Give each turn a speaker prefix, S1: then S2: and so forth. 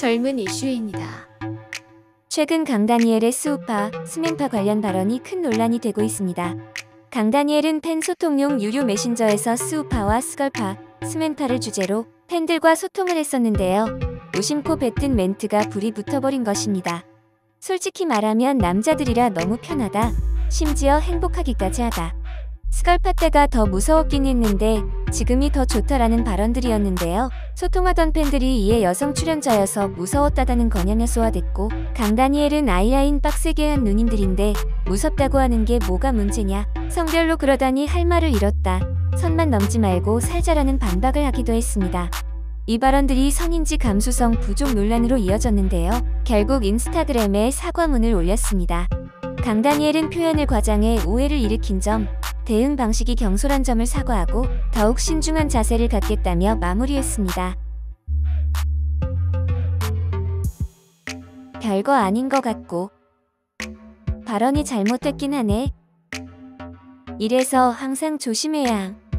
S1: 젊은 이슈입니다.
S2: 최근 강다니엘의 스우파, 스맨파 관련 발언이 큰 논란이 되고 있습니다. 강다니엘은 팬 소통용 유료 메신저에서 스우파와 스걸파, 스맨파를 주제로 팬들과 소통을 했었는데요. 무심코 뱉은 멘트가 불이 붙어버린 것입니다. 솔직히 말하면 남자들이라 너무 편하다. 심지어 행복하기까지 하다. 스걸파 때가 더 무서웠긴 했는데 지금이 더 좋다라는 발언들이었는데요. 소통하던 팬들이 이에 여성 출연자여서 무서웠다다는 거냐며 쏘아댔고 강다니엘은 아이아인 빡세게 한 누님들인데 무섭다고 하는 게 뭐가 문제냐 성별로 그러다니 할 말을 잃었다 선만 넘지 말고 살자라는 반박을 하기도 했습니다. 이 발언들이 성인지 감수성 부족 논란으로 이어졌는데요. 결국 인스타그램에 사과문을 올렸습니다. 강다니엘은 표현을 과장해 오해를 일으킨 점, 대응 방식이 경솔한 점을 사과하고 더욱 신중한 자세를 갖겠다며 마무리했습니다. 별거 아닌 것 같고 발언이 잘못됐긴 하네. 이래서 항상 조심해야 함.